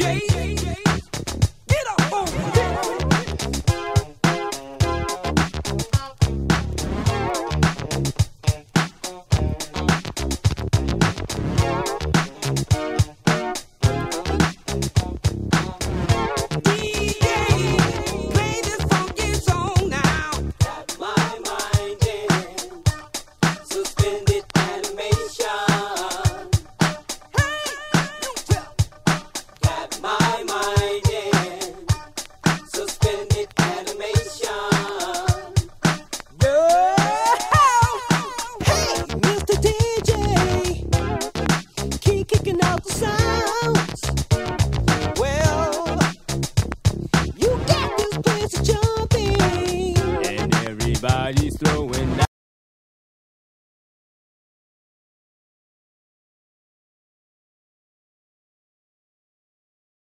DJ. Everybody's throwing